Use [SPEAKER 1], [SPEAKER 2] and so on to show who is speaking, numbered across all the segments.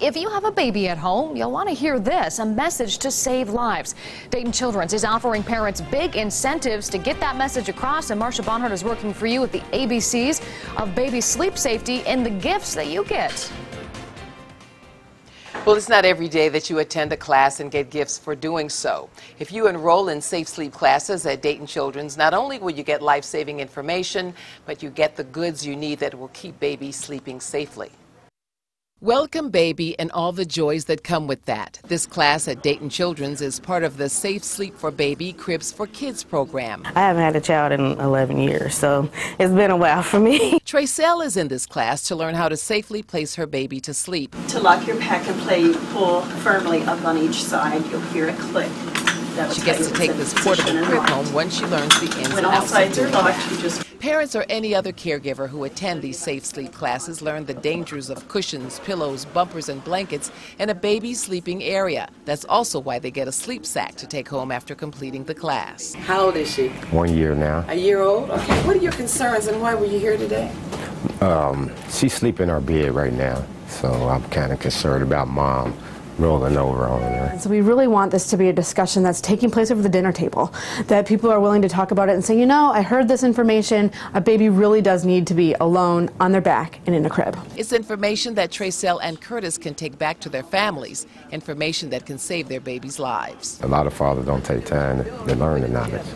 [SPEAKER 1] If you have a baby at home, you'll want to hear this, a message to save lives. Dayton Children's is offering parents big incentives to get that message across, and Marsha Bonhart is working for you with the ABCs of baby sleep safety and the gifts that you get.
[SPEAKER 2] Well, it's not every day that you attend a class and get gifts for doing so. If you enroll in safe sleep classes at Dayton Children's, not only will you get life-saving information, but you get the goods you need that will keep babies sleeping safely. Welcome Baby and all the joys that come with that. This class at Dayton Children's is part of the Safe Sleep for Baby Cribs for Kids program.
[SPEAKER 3] I haven't had a child in 11 years, so it's been a while for me.
[SPEAKER 2] Tracelle is in this class to learn how to safely place her baby to sleep.
[SPEAKER 4] To lock your pack and play, pull firmly up on each side. You'll hear it click.
[SPEAKER 2] She gets to take this portable crib home once she learns the ins and outs of
[SPEAKER 4] are
[SPEAKER 2] doing
[SPEAKER 4] locked,
[SPEAKER 2] that.
[SPEAKER 4] just
[SPEAKER 2] Parents or any other caregiver who attend these safe sleep classes learn the dangers of cushions, pillows, bumpers, and blankets in a baby's sleeping area. That's also why they get a sleep sack to take home after completing the class.
[SPEAKER 5] How old is she?
[SPEAKER 6] One year now.
[SPEAKER 5] A year old? Okay. What are your concerns and why were you here today?
[SPEAKER 6] Um, she's sleeping in our bed right now, so I'm kind of concerned about mom rolling over on her.
[SPEAKER 7] So we really want this to be a discussion that's taking place over the dinner table, that people are willing to talk about it and say, you know, I heard this information. A baby really does need to be alone on their back and in a crib.
[SPEAKER 2] It's information that Tracelle and Curtis can take back to their families, information that can save their babies' lives.
[SPEAKER 6] A lot of fathers don't take time to learn the knowledge.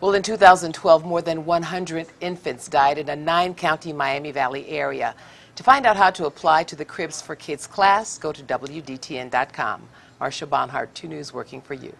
[SPEAKER 2] Well, in 2012, more than 100 infants died in a nine county Miami Valley area. To find out how to apply to the Cribs for Kids class, go to WDTN.com. Marsha Bonhart, 2 News, working for you.